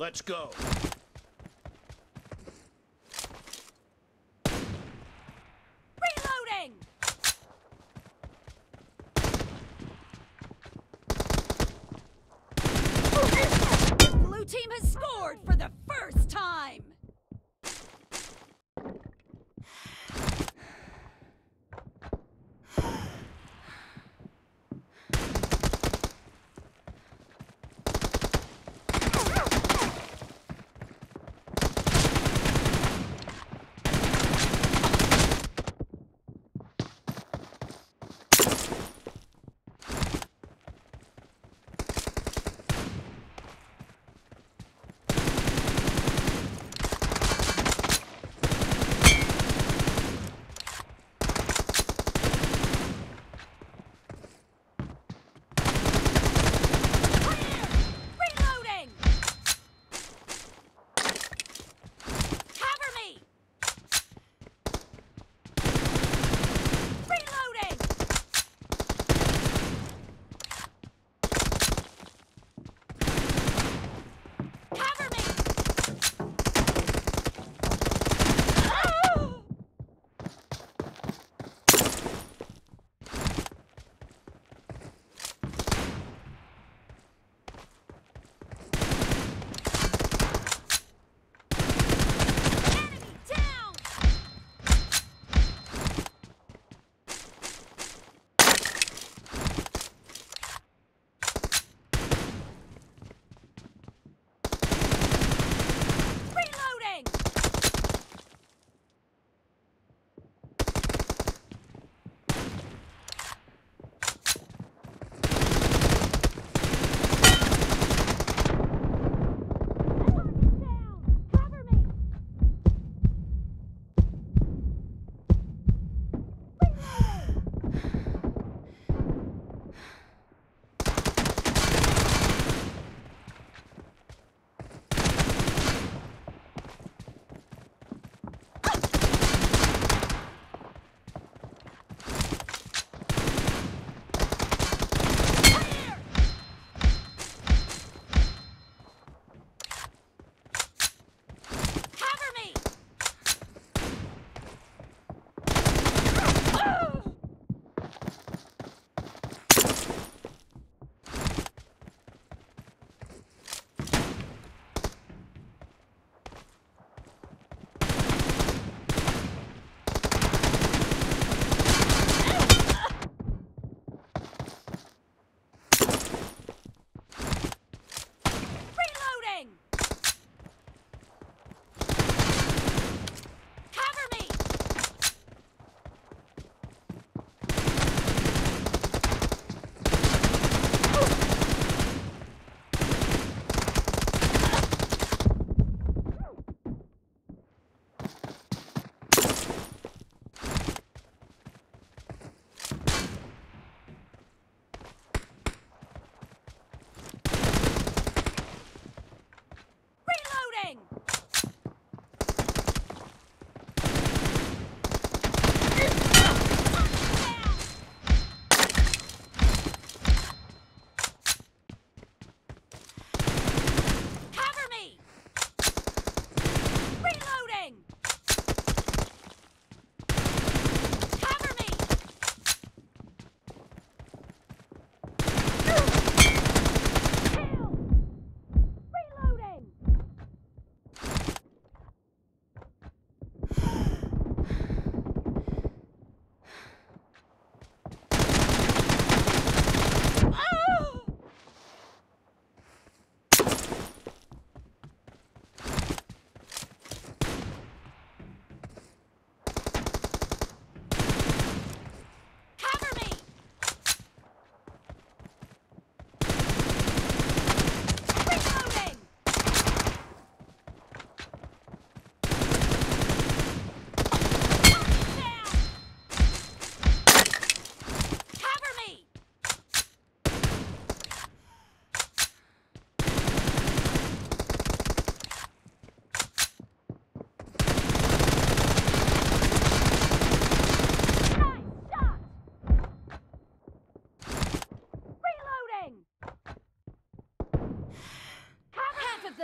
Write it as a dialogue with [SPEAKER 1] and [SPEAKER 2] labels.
[SPEAKER 1] Let's go.